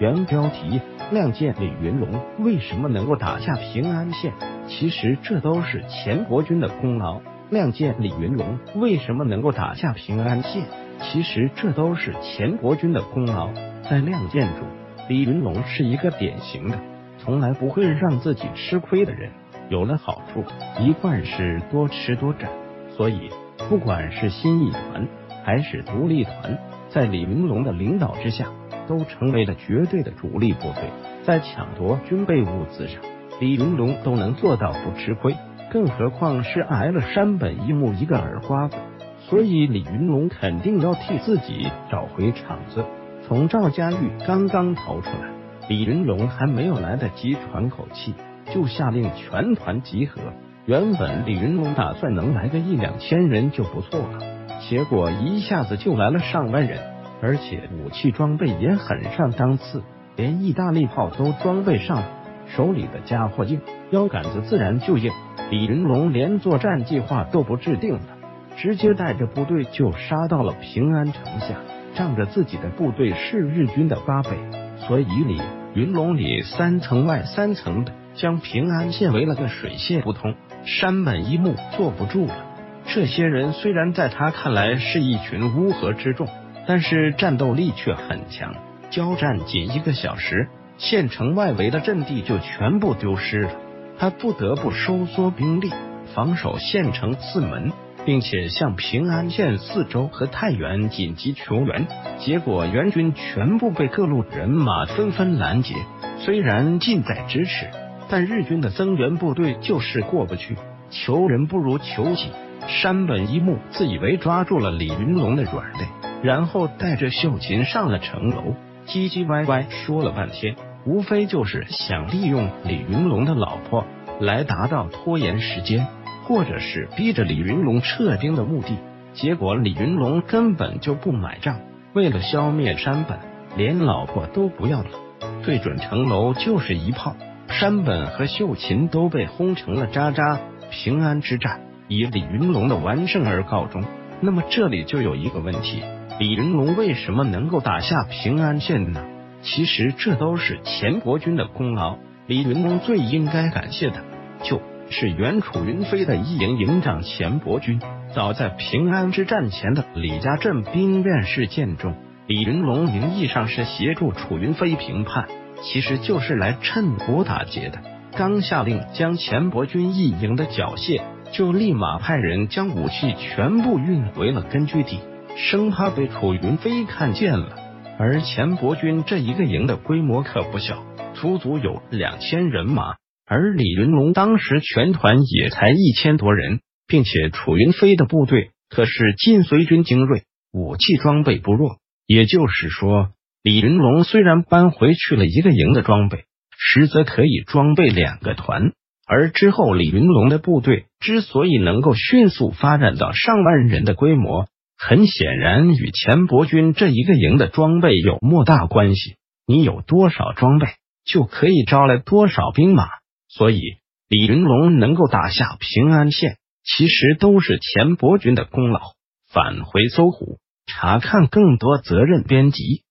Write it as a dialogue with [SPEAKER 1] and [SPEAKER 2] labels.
[SPEAKER 1] 原标题：亮剑李云龙为什么能够打下平安县？其实这都是钱伯钧的功劳。亮剑李云龙为什么能够打下平安县？其实这都是钱伯钧的功劳。在亮剑中，李云龙是一个典型的从来不会让自己吃亏的人。有了好处，一贯是多吃多占，所以不管是新一团还是独立团，在李云龙的领导之下，都成为了绝对的主力部队。在抢夺军备物资上，李云龙都能做到不吃亏，更何况是挨了山本一木一个耳刮子。所以李云龙肯定要替自己找回场子。从赵家峪刚刚逃出来，李云龙还没有来得及喘口气。就下令全团集合。原本李云龙打算能来个一两千人就不错了，结果一下子就来了上万人，而且武器装备也很上档次，连意大利炮都装备上，手里的家伙硬，腰杆子自然就硬。李云龙连作战计划都不制定了，直接带着部队就杀到了平安城下，仗着自己的部队是日军的八倍，所以李云龙里三层外三层的。将平安县围了个水泄不通，山本一木坐不住了。这些人虽然在他看来是一群乌合之众，但是战斗力却很强。交战仅一个小时，县城外围的阵地就全部丢失了，他不得不收缩兵力，防守县城四门，并且向平安县四周和太原紧急求援。结果援军全部被各路人马纷纷拦截，虽然近在咫尺。但日军的增援部队就是过不去，求人不如求己。山本一木自以为抓住了李云龙的软肋，然后带着秀琴上了城楼，唧唧歪歪说了半天，无非就是想利用李云龙的老婆来达到拖延时间，或者是逼着李云龙撤兵的目的。结果李云龙根本就不买账，为了消灭山本，连老婆都不要了，对准城楼就是一炮。山本和秀琴都被轰成了渣渣，平安之战以李云龙的完胜而告终。那么这里就有一个问题：李云龙为什么能够打下平安县呢？其实这都是钱伯钧的功劳。李云龙最应该感谢的就是原楚云飞的一营营长钱伯钧。早在平安之战前的李家镇兵变事件中，李云龙名义上是协助楚云飞平叛。其实就是来趁火打劫的。刚下令将钱伯钧一营的缴械，就立马派人将武器全部运回了根据地，生怕被楚云飞看见了。而钱伯钧这一个营的规模可不小，足足有两千人马，而李云龙当时全团也才一千多人，并且楚云飞的部队可是晋绥军精锐，武器装备不弱。也就是说。李云龙虽然搬回去了一个营的装备，实则可以装备两个团。而之后李云龙的部队之所以能够迅速发展到上万人的规模，很显然与钱伯钧这一个营的装备有莫大关系。你有多少装备，就可以招来多少兵马。所以李云龙能够打下平安县，其实都是钱伯钧的功劳。返回搜狐，查看更多责任编辑。